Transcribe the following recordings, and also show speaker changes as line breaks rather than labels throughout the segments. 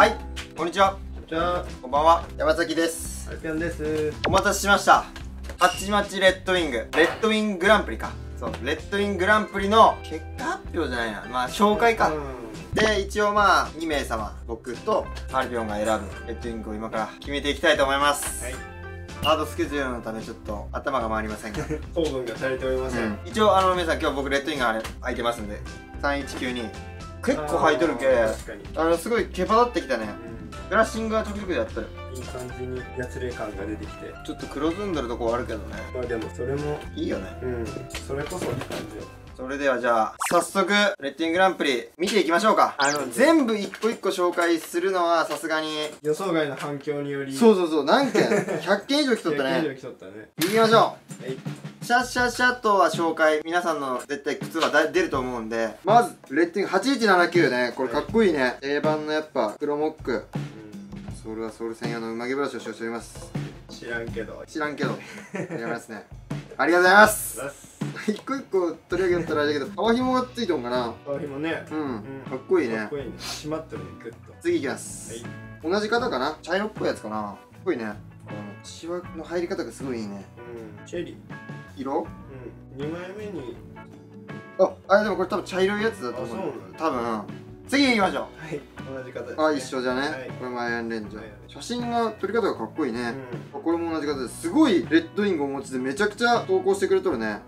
はいこんにちは。
じゃあ
こんばんは。山崎です。
アルピョンです。
お待たせしました。ハッチマッチレッドウィング。レッドウィンググランプリか。そうレッドウィンググランプリの結果発表じゃないな。まあ紹介か、で一応まあ2名様僕とアルピョンが選ぶレッドウィングを今から決めていきたいと思います、
はい。
ハードスケジュールのためちょっと頭が回りませんが、
糖分が足りておりません、
うん。一応あの皆さん今日僕レッドウィングあれ空いてますんで。3192結構入っとるけ。
あ
のすごい毛羽立ってきたね。
う
ブラッシングはちょくちょくやってる。
ん、いい感じにやつれ感が出てきて。
ちょっと黒ずんでるとこはあるけどね。
まあでもそれも。
いいよね。
うん。それこそいい感じよ。
それではじゃあ早速レッドウィンググランプリ見ていきましょうか。あの全部一個一個紹介するのはさすがに。
予想外の反響により。
そううそうそう。何件？100件以上来とった
以
ね
上来とったね。
行きましょ
はい、
うシャッシャッシャッとは紹介。皆さんの絶対靴はだ出ると思うんで。まずレッドウィング。8179ね。これかっこいいね。定番のやっぱ黒モック。
う
ソールはソール専用の馬毛ブラシを使用しております。
ん、知らんけど。
知らんけど。やりますね。ありがとうございます。一個一個取り上げたらあれだけど革紐がついとんかな。
皮もね。
うん、
うん。
かっこいいね。
かっこいいね。締まってるねグッと。
次いきます、
はい。
同じ方かな？茶色っぽいやつかな。かっこいいね。このシワの入り方がすごいいいね。
うん。チェリー
色？
うん。2枚目に。
ああでもこれ多分茶色いやつだと思う。多分。次行きましょ
はい。同じ方です、
うあ一緒じゃね、
はい。
これもアイアンレンジャー。
はい。
写真が撮り方がかっこいいね、
うん。
これも同じ方です。すごいレッドウィングをお持ちでめちゃくちゃ投稿してくれとるね。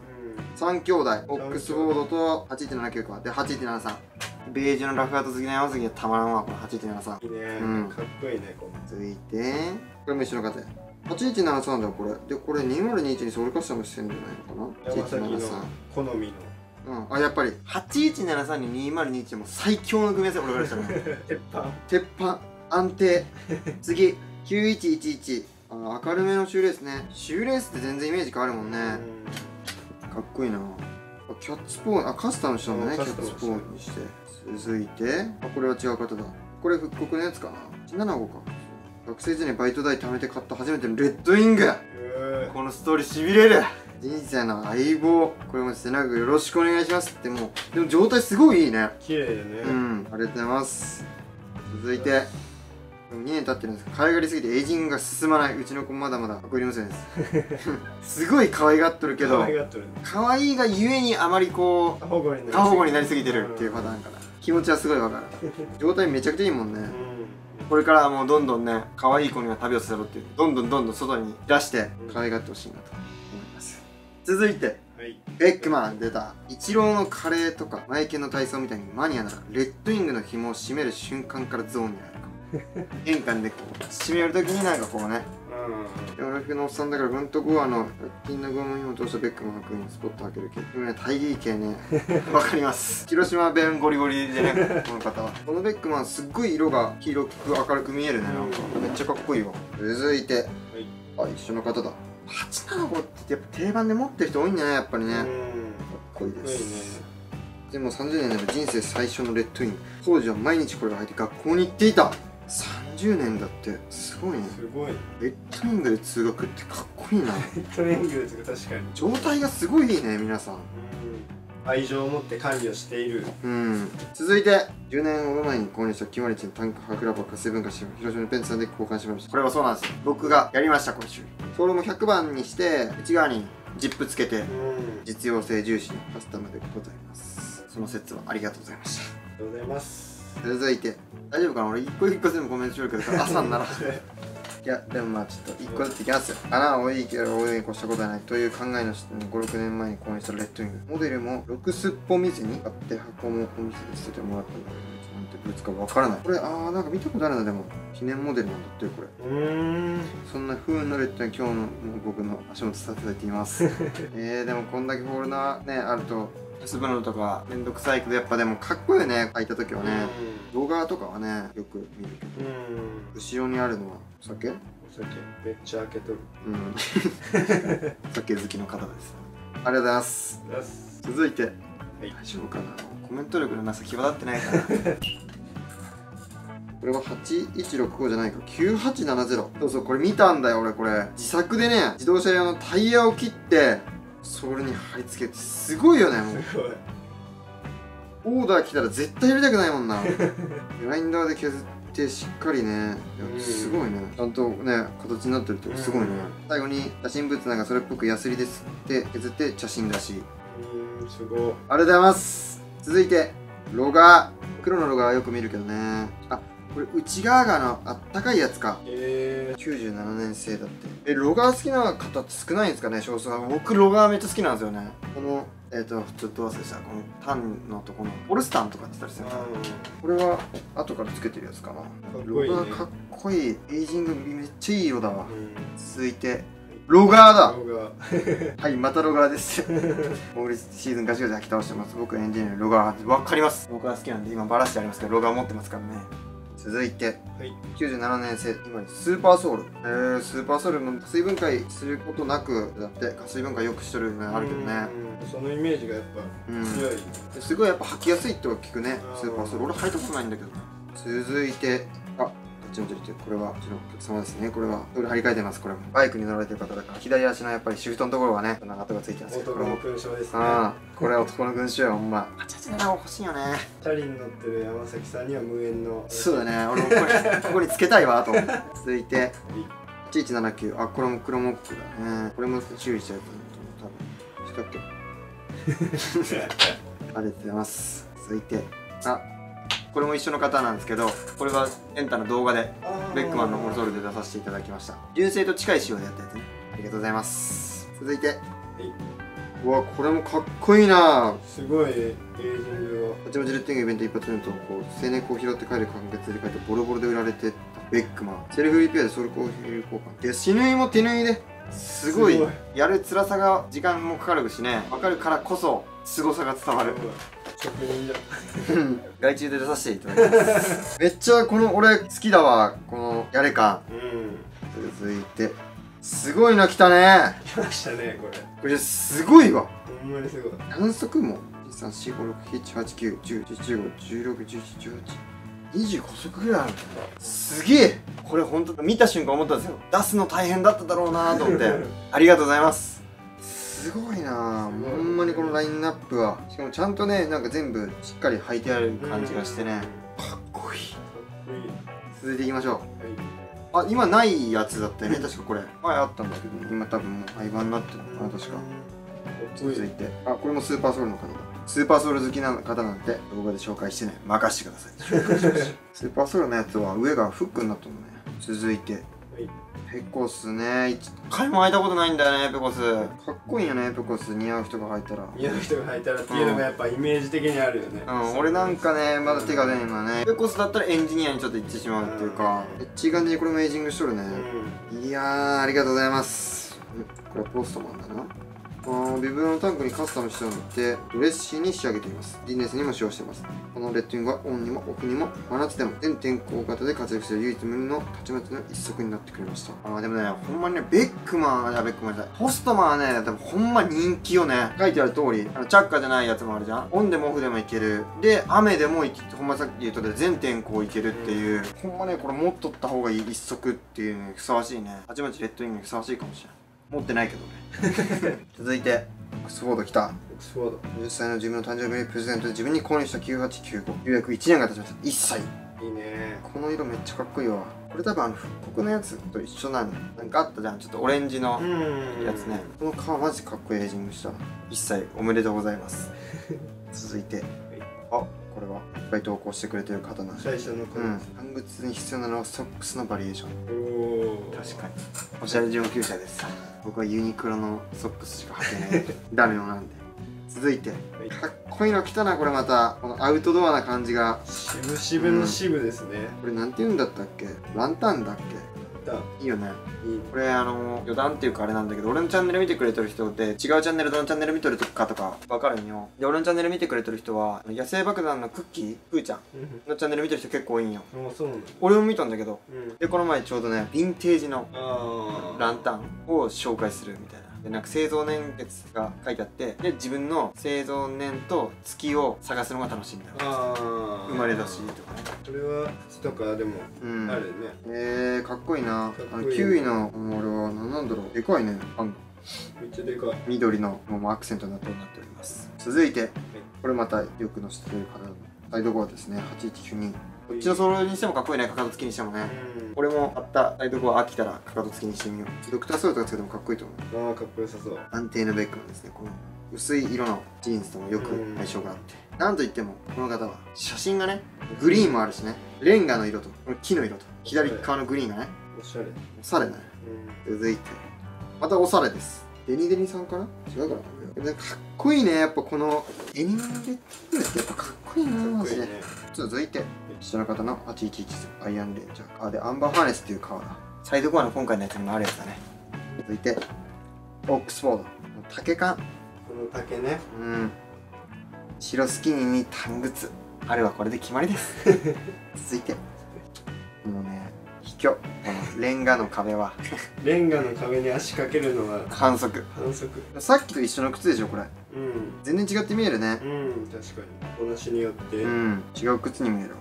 3兄弟。オックスフォードと8179か。で8173ベージュのラフアート好きな山崎にはたまらんわ。この8173
いいね、
うん。
かっこいいねこ
続いて。これも一緒の方や8173だよこれ。でこれ2021にソウルカスタムしてんじゃないのかな？
の山崎の
8173
好みの。
うん、あやっぱり8173に2021もう最強の組み合わせ俺からしたら。
鉄板。
鉄板。安定。次。9111あ明るめのシューレースね。シューレースって全然イメージ変わるもんね。かっこいいな。あキャッツポーンあカスタムしたんだねキャッツポーンにして。続いて。あこれは違う方だ。これ復刻のやつかな。75か学生時代にバイト代貯めて買った初めてのレッドウィング。
う
このストーリーしびれる。人生の相棒これも背中よろしくお願いしますってもうでも状態すごいいいね。
綺麗でね、
うんありがとうございます。続いてでも2年経ってるんですけど可愛がりすぎてエイジングが進まない。うちの子まだまだ残りませんです。すごい可愛がっとるけど
可愛がっとるね。
可愛いがゆえにあまりこう過保護になりすぎてる。っていうパターンかな。気持ちはすごいわかる。状態めちゃくちゃいいもんね。
う
これからはもうどんどんね可愛い子には旅をさせろっていうどんどんどんどん外に出して可愛がってほしいなと思います。続いて
んはい。
ベックマン出た。イチローのカレーとかマイケンの体操みたいにマニアならレッドウィングの紐を締める瞬間からゾーンに入るかも。玄関でこう締めるときになんかこうね
う
で俺フのおっさん。だからうん。とこうあの100均のゴム紐通したベックマン履くにスポット開けるけどでもね体技系ねわかります広島弁ゴリゴリでねこの方はこのベックマンすっごい色が黄色く明るく見えるねなん。かめっちゃかっこいいわ続いて
ん。はい
あ一緒の方だ875ってやっぱ定番で持ってる人多いん。だねやっぱりね、かっ
うん。
こいいです
ね
でも30年での人生最初のレッドウィング当時は毎日これが履いて学校に行っていた30年だってすごいね。
すごい。
レッドウィングで通学ってかっこいいな。
トレーニングですが確かに、
状態がすごいいいね皆さん。
愛情を持って管理をしている。
うん。続いて10年ほど前に購入したキマリチのタンクハクラバ活性文化して広島のペンツさんで交換しました。これはそうなんですよ。僕がやりました今週。それも100番にして内側にジップつけて実用性重視のカスタムでございます。その説はありがとうございました。
りがとうございます
続いて。大丈夫かな？俺一個一個全部コメントしよるけど 朝になら。いやでもまあちょっと一個ずついきますよ。穴は多いけど多いに越したことはないという考えの人に56年前に購入したレッドウィング。モデルも6すっぽ見ずに買って箱もお店で捨ててもらったんだけどなんてブーツかわからない。これあーなんか見たことあるなでも。記念モデルなんだってこれ。
うーん
そんな風のレッドに今日の僕の足元させていただいています。えー、でもこんだけホールダーねあると結ぶのとかめんどくさいけどやっぱでもかっこいいよね履いた時はね。動画とかはねよく見るけど。後ろにあるのはお酒？
お酒。めっちゃ開けとる。
うん。お 酒好きの方です。ありがとうございます。続いて。
はい。
大丈夫かな？コメント力のなさ際立ってないかな？これは8165じゃないか。9870そうそうこれ見たんだよ俺これ。自作でね自動車用のタイヤを切ってソールに貼り付けてすごいよねもう。
すごい
オーダー来たら絶対やりたくないもんな。グラインダーで削ってしっかりね。すごいね。ちゃんとね形になってるってすごいね。
うん
最後に写真物なんかそれっぽくヤスリですって削って写真出し。
うんすごい。
ありがとうございます。続いてロガー。黒のロガーよく見るけどね。あこれ内側があのあったかいやつか。
え
97年生だって。えロガー好きな方って少ないんですかね少数派？僕ロガーめっちゃ好きなんですよね。このえっ、とちょっと忘れした。このタンのとこのオルスタンとかって言ったりする
ー、
これは後からつけてるやつかな。ロ
こいいね。
ガーかっこいい。エイジングめっちゃいい色だわ。
うん。
続いてロガーだ。はいまたロガーです。モーリスシーズンガチガチ履き倒してます。僕エンジニアのロガーわかります。僕は好きなんで今バラしてありますけどロガー持ってますからね続いて
はい。
97年生今にスーパーソウル。えー、スーパーソウルも水分解することなくだって水分解よくしとるのあるけどね。
うんそのイメージがやっ
うん。
ぱ強い、
すごいやっぱ履きやすいって聞くね
うん。
スーパーソウル。俺履いたことないんだけど続いてちも出てこれはうちのお客様ですね。これはそれ張り替えてます。これもバイクに乗られてる方だから左足のやっぱりシフトのところはね長跡がついてますけどこ
勲章ですね。
ああこれは男の群衆やほんま。887欲しいよね
チャリに乗ってる山崎さんには無縁の。
そうだね。俺もこれここにつけたいわと続いて8179あこれも黒モックだね。これも注意しちゃうと多分したっけありがとうございます。続いて。あこれも一緒の方なんですけどこれはエンタの動画でベックマンのホルソールで出させていただきました。純正と近い仕様でやったやつね。ありがとうございます。続いて。うわこれもかっこいいな。
すごいエイジング
八王子レッティングイベント一発目とこう青年コーヒー拾って帰る完結で書いてボロボロで売られてたベックマン。セルフリペアでソウルコーヒー交換いや死ぬいも手縫いで。すごい。
すごい。
やる辛さが時間もかかるしね。わかるからこそ凄さが伝わる。外注で出させていただきます。めっちゃこの俺好きだわこのやれ感
うん
続いて。すごいの来たね。
来ましたねこれ。
これすごいわ。
ほんまにすごい。
何足も？13456789101111215足ぐらいあるすげえこれ本当見た瞬間思ったんですよ出すの大変だっただろうなと思ってありがとうございますすごいな。ほんまにこのラインナップは。しかもちゃんとねなんか全部しっかり履いてある感じがしてね。かっこいい。
かっこいい
続いていきましょう。
はい。
あ今ないやつだったよね。確かこれ。前あったんだけど今多分もう廃盤になってるのかな確か。続いて。あこれもスーパーソウルの方だ。スーパーソウル好きな方なんて動画で紹介してね任してください。スーパーソウルのやつは上がフックになったのね。続いて。
はい
ペコスね。一回も履いたことないんだよねペコス。かっこいいよねペコス。似合う人が履いたら。
似合う人が履いたらっていうのがやっぱイメージ的にあるよね。
うん、俺なんかねまだ手が出ないのはね。ペコスだったらエンジニアにちょっと行ってしまうっていうか。
う
い感じにこれもエイジングしとるね、
うん。
いやーありがとうございます。んこれはポストマンだなあービブラのタンクにカスタムしたのでドレッシーに仕上げています。DNS にも使用しています。このレッドウィングはオンにもオフにも真夏でも全天候型で活躍する唯一無二の立ち待ちの一足になってくれました。あーでもねほんまにねベックマンあベックマンじゃないポストマンはね多分ほんま人気よね。書いてある通りあのチャッカじゃないやつもあるじゃん。オンでもオフでもいける。で雨でもいけほんまさっき言ったで全天候いけるっていう、ほんまねこれ持っとった方がいい一足っていうのにふさわしいね。はちまちレッドウィングにふさわしいかもしれない持ってないけどね。続いてオックスフォード来た。
オックスフォード。
10歳の自分の誕生日にプレゼントで自分に購入した9895ようやく1年が経ちました。1歳。
いいね。
この色めっちゃかっこいいわ。これ多分あの復刻のやつと一緒なんだなんかあったじゃん。ちょっとオレンジの
ん。
やつね。この革マジかっこいいエイジングした。1歳おめでとうございます。続いて。あこれはいっぱい投稿してくれてる方なんで。
最初の子
うん。
です、
乾物に必要なのはソックスのバリエーション。
おお
確かに。おしゃれ上級者です。僕はユニクロのソックスしか履けない。ダメよなんで。続いて。
はい。
かっこいいの来たなこれまた。このアウトドアな感じが。
渋々の渋ですね、
これなんて言うんだったっけ？ランタンだっ
だ
けいいよね。
いいね
これあの余談っていうかあれなんだけど俺のチャンネル見てくれてる人って違うチャンネルどのチャンネル見てるかとか分かるんよ。で俺のチャンネル見てくれてる人は野生爆弾のクッキーふーちゃんのチャンネル見てる人結構多いんよ。
もうそうなんだ。
俺も見たんだけど
うん。
でこの前ちょうどねヴィンテージの
あ
ランタンを紹介するみたいな。でなんか製造年月が書いてあってで自分の製造年と月を探すのが楽しいんだよ
ああ
生まれ年とかね。
これは靴とかでも
うん。
あるね、
えー、かっこいいな。あのキウイの俺は何なんだろう。でかいねパン
めっちゃでかい。
緑のもうアクセントになっております。続いてこれまたよく載せてる方のサイドゴアですね8192こっちのソロにしてもかっこいいね。かかと付きにしてもね。
うん。
俺もあったサイドコア飽きたらかかと付きにしてみよう。ドクターソルとかつけてもかっこいいと思う。
ああかっこよさそう。
安定のベックマンですね。この薄い色のジーンズともよく相性があって、なんといってもこの方は写真がねグリーンもあるしねレンガの色とこの木の色と左側のグリーンがね
おしゃれ。
おしゃれだね。
うん。
続いてまたおしゃれです。デニデニさんかな？違うかな？かっこいいね。やっぱこのデニムのレッドってやっぱかっこいいなマジで。続いて下の方の8110アイアンレンジャー。あでアンバーハーネスっていうカーだ。サイドコアの今回のやつにもあるやつだね。続いてオックスフォード。竹缶。
この竹ね。
うん白スキニーにタングツあれはこれで決まりです。続いて。もうね卑怯。このレンガの壁は。
レンガの壁に足かけるのは
反則。
反則。
さっきと一緒の靴でしょこれ。
うん。
全然違って見えるね。
うん確かに。こなしによって。
う
うん。
ん違う靴に見えるわ。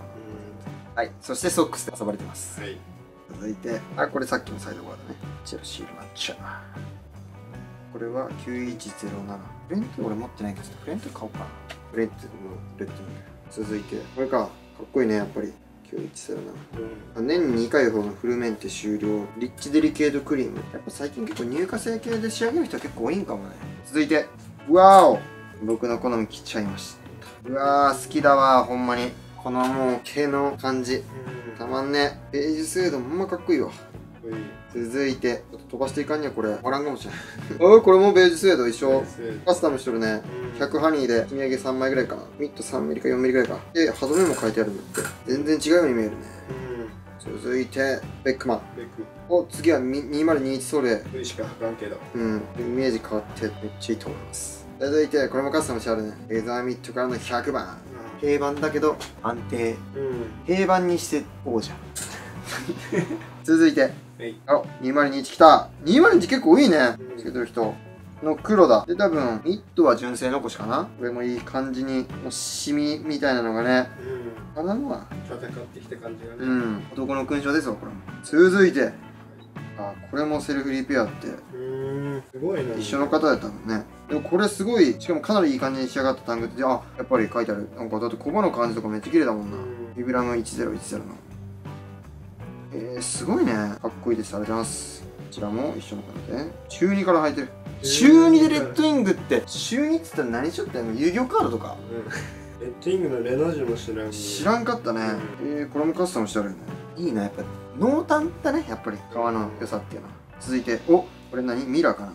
はい。そしてソックスで遊ばれてます。
はい。
続いて。あこれさっきのサイドバーだね。チェルシールマッチャこれは9107フレント俺持ってないけどフレント買おうかな。フレントのレッド続いて。これか。かっこいいねやっぱり。9107
うん。
年に2回ほどのフルメンテ終了。リッチデリケートクリーム。やっぱ最近結構乳化成系で仕上げる人結構多いんかもね。続いて。うわお。僕の好み切っちゃいました。うわー好きだわ。ほんまに。このもう毛の感じ。
うん。
たまんね。ベージュスードほんまかっこいいわ続いてちょっと飛ばしていかんにはこれわからんかもしれない おいこれもベージュスウェード一緒。カスタムしとるね。
うん。
100ハニーで積み上げ3枚ぐらいかな。ミッド3ミリか4ミリぐらいか。で歯止めも書いてあるんだって。全然違うように見えるね。
うん。
続いてベックマン。
ベック。
お次はみ2021ソレ
これしか履かんけど
うん。イメージ変わってめっちゃいいと思います。続いてこれもカスタムしてあるね。レザーミットからの100番。定番だけど安定。
うん。
定番にして王者。続いて
はい。
あ201来た。201結構いいね。
うん
つけてる人。の黒だ。で多分ミッドは純正残しかな。これもいい感じにもうシミみたいなのがね。
うん。
あなのは
戦ってきた感じがね。
うん。男の勲章ですわこれも。続いて。あこれもセルフリペアって。
うん。すごいな
一緒の方やったもんね。でもこれすごいしかもかなりいい感じに仕上がったタングであやっぱり書いてある。なんかだってコバの感じとかめっちゃ綺麗だもんな。
うん。
ビブラム1010のえー、すごいね。かっこいいです。ありがとうございます。こちらも一緒の方で。中2から履いてる。中2でレッドイングって中2っつったら何しよったの？遊戯王カードとか。
レッドイングのレナジュも知らん。
知らんかったね、えー、これもカスタムしてあるよね。いいなやっぱ濃淡だねやっぱり。革の良さっていうのは。続いておこれ何？ミラーかな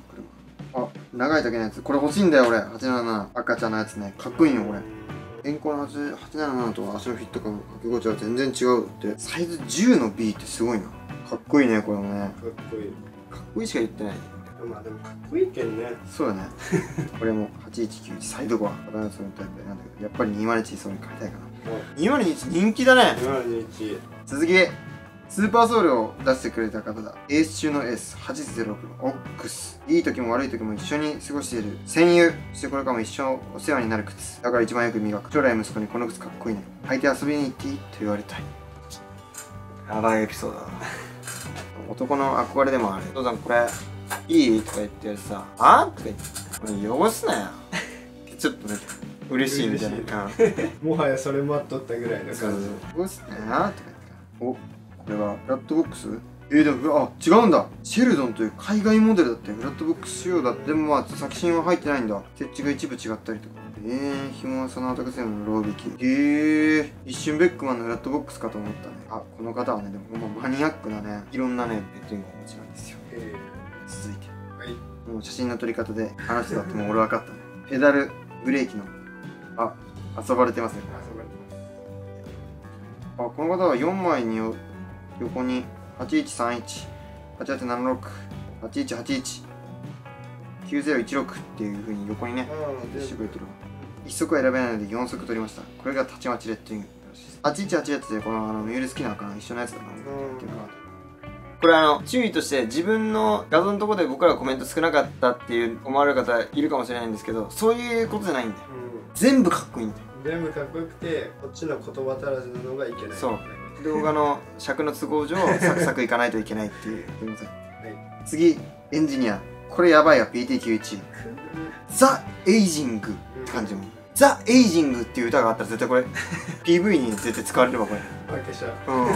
車。あ長いだけのやつ。これ欲しいんだよ俺。877赤ちゃんのやつね。かっこいいよこれ健康の877と足のフィット感掛け心地は全然違うって。サイズ10の B ってすごいな。かっこいいねこれもね。
かっこいい。
かっこいいしか言ってない。
まあでもかっこいいけんね。
そうだね。これも8191サイドコアバランスのタイプなんだけどやっぱり201それに変えたいかな。201人気だね。
今の日
続きスーパーソウルを出してくれた方だ。エース中のエース。806のオックス。いい時も悪い時も一緒に過ごしている。戦友。そしてこれからも一生お世話になる靴。だから一番よく磨く。将来息子にこの靴かっこいいね。履いて遊びに行っていいと言われたい。やばいエピソードだな。男の憧れでもある父さんこれいい？とか言ってやるさあ？とか言ってこれ汚すなよ。ちょっとね嬉しいみたいな。うん。
もはやそれ待っとったぐらいの感じ。
どうすねなとか言っておこれはフラットボックス？えー、でもあ違うんだ。シェルドンという海外モデルだってフラットボックス仕様だって。でもまあ作品は入ってないんだ。設置が一部違ったりとか。えー、紐はその高線のロー引き。えー、一瞬ベックマンのフラットボックスかと思ったね。あこの方はねでもマニアックなねいろんなねベッドイングをお持ちなんですよ。
え
続いて。
ーはい。
もう写真の撮り方で話してたってもう俺分かったね。ペダルブレーキの。あ遊ばれてますね。
あそうか
あこの方は4枚によ横に8131、8876、8181、9016っていう風に横にね、してくれてるわ。1足は選べないので4足取りました。これがたちまちレッドイングらしいです。8188ってこのあのミュール好きなのかな一緒のやつだな。これあの注意として自分の画像のところで僕らがコメント少なかったっていう思われる方いるかもしれないんですけどそういうことじゃないんだよ
う
全部かっこいいんだよ
ん全部かっこよくてこっちの言葉足らずなのがいけない
そう動画の尺の都合上サクサクいかないといけないっていう。すいません
はい。
次エンジニア。これやばいわ PT91 ザ・エイジングって感じもザ・エイジングっていう歌があったら絶対これ。PV に絶対使われればこれ。
負けちゃう
うん。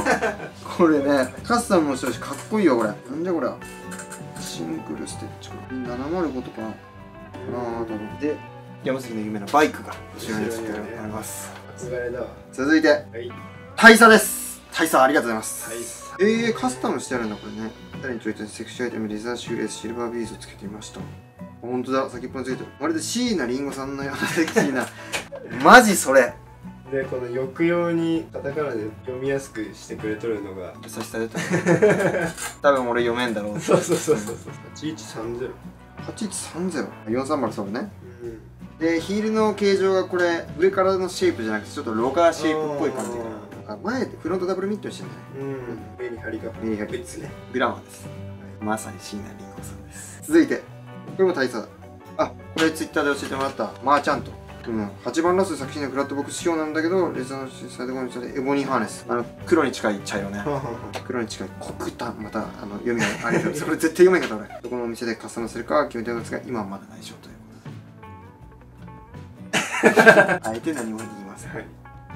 これねカスタムもしてるしかっこいいよこれ。なんじゃこれ？シングルステッチか705とかな。あーと思って。山崎の夢のバイクが後ろについてあります。
憧れだわ。
続いて
はい。
大佐です大佐ありがとうございます。
はい。
えー、カスタムしてあるんだこれね。誰にちょいとセクシュアイテムレザーシューレースシルバービーズをつけていました。ほんとだ先っぽについてる。まるで椎名林檎さんのようなセクシーな。マジそれ。
でこの抑揚にカタカナで読みやすくしてくれとるのが。
優しさ出た多分俺読めんだろう。
そうそうそうそうそう。8130
8130-430それね。
うん。
でヒールの形状がこれ上からのシェイプじゃなくてちょっとロガーシェイプっぽい感じが。あ前でフロントダブルミットにしてるね
うん。目に張りが。
メリハリ
別ね。
グラマーです。まさに椎名林檎さんです。続いてこれも大作だ。あこれツイッターで教えてもらった。マーチャント。うん、8番ラスト作品のフラットボックス仕様なんだけどレザーのサイドゴムにしたエボニーハーネス。あの黒に近い茶色ね。黒に近い黒炭またあの読みがあれだ それ絶対読めんかった俺。どこのお店でカスタムするかは決めてますが今はまだ内緒ということであえて何も言いません
はい。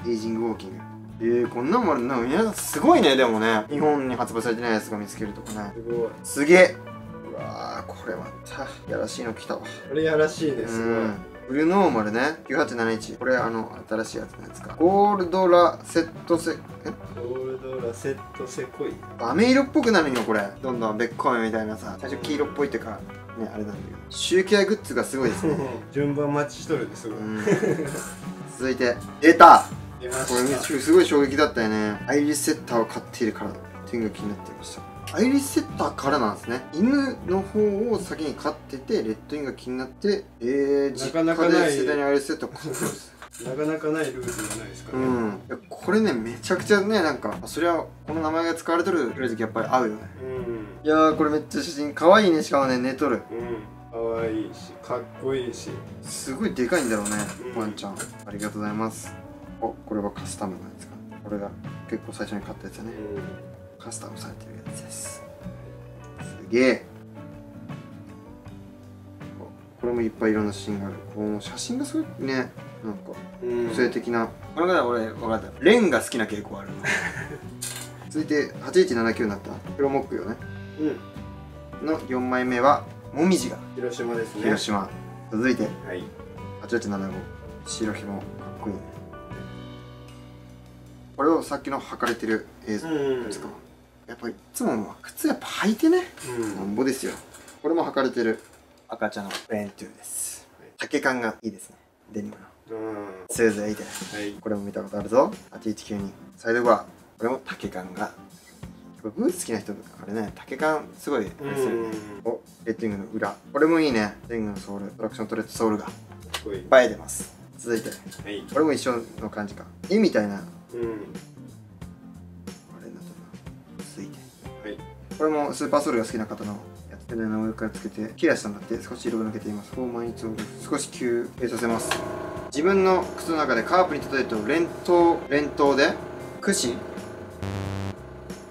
エイジングウォーキングえー、こんなんもあるな皆さんすごいねでもね。日本に発売されてないやつが見つけるとかね。
すごい。
すげえ。うわー。これまたやらしいの来たわ。
これやらしいねすごい。
うん。ブルーノーマルね。9871これあの新しいやつのやつか。ゴールドラセットセえ？
ゴールドラセットセコイ
飴色っぽくなるよこれ。どんどんべっこ飴みたいなさ。最初黄色っぽいってかねあれなんだけど。集計グッズがすごいですね。
順番待ちしとるですごい。
うん。続いて出た
出ま
これ
した
すごい衝撃だったよね。アイリスセッターを飼っているからっていうのが気になっていました。アイリスセッターからなんですね。犬の方を先に飼っててレッドインが気になってえー、
なかなかない
で世代にアイリスセッターを飼ってます。
なかなかないルールじゃないですかね。
うん。いやこれねめちゃくちゃねなんかそりゃこの名前が使われとるプロジェクトやっぱり合うよね。
うん。
いやーこれめっちゃ写真可愛いねしかもね寝とる。
うん。可愛いしかっこいいし。
すごいでかいんだろうね
うん。
ワンちゃん。ありがとうございますおこれはカスタムなんですか？これが結構最初に買ったやつだね。カスタムされてるやつです。すげえ。おこれもいっぱいいろんな写真がある。この写真がすごいね。なんか
うん。
個性的な、これが俺分かった。レンが好きな傾向ある。続いて8179になった。プロモックよね。
うん。
の4枚目はもみじが。
広島ですね。
広島、続いて
はい。
8875白ひもかっこいいねこれをさっきの履かれてる映像
うん
ですか、やっぱいつも靴やっぱ履いてね。
うん。
なんぼですよ。これも履かれてる。赤茶のベントゥーです。丈感がいいですね。デニムの。
うん。
スーズエイテ
はい。
これも見たことあるぞ。8192サイドバーこれも丈感が。ブーツ好きな人とかあれね丈感すごいあれですよね。おレッドイングの裏。これもいいね。レッドイングのソール。トラクショントレッドソールが
いい。
映えてます続いて。
はい。
これも一緒の感じか。絵みたいな。あ
うん。
れになったな。続いて。
はい。
これもスーパーソウルが好きな方のやつでね上からつけてキラしたんだって少し色が抜けています。フォーマンイツを少し休憩させます。自分の靴の中でカープに例えると連投連投で駆使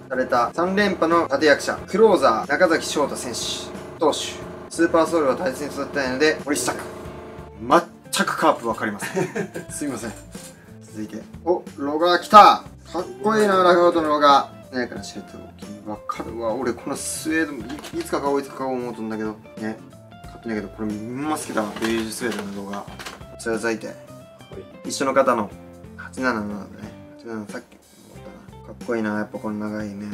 された3連覇の立役者クローザー中崎翔太選手投手。スーパーソウルは大切に育てたいので森下君全くカープ分かりません。すいません。続いて。おロガー来た。かっこいいなラフアウトのロガー何やから知れてるわかるわ俺このスウェードいいつか買おういつか買おう思うとんだけど。ね。買ってないけどこれみんな好きだわベージュスウェードの動画。こちら続いて。
はい。
一緒の方の。877だね。87さっき。思ったなかっこいいな。やっぱこの長いね。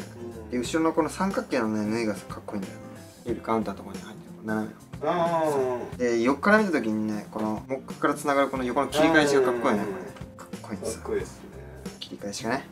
で後ろのこの三角形のね縫いがかっこいいんだよね。ビルカウンターとかに入ってる。斜めの。
あ
で横から見た時にねこのモックからつながるこの横の切り返しがかっこいいね。これねかっこいいんですよ。
っこいいですね。
切り返しがね